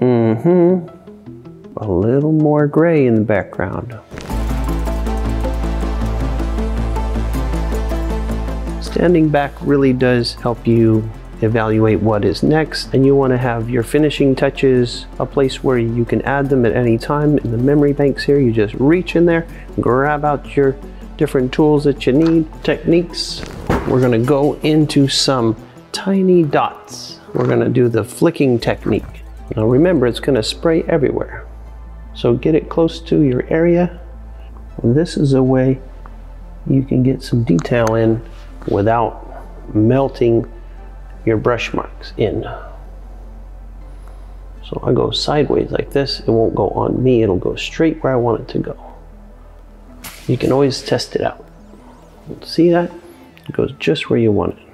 Mm-hmm. A little more gray in the background. Standing back really does help you evaluate what is next and you want to have your finishing touches a place where you can add them at any time in the memory banks here you just reach in there grab out your different tools that you need techniques we're going to go into some tiny dots we're going to do the flicking technique now remember it's going to spray everywhere so get it close to your area this is a way you can get some detail in without melting your brush marks in. So I go sideways like this, it won't go on me, it'll go straight where I want it to go. You can always test it out. See that? It goes just where you want it.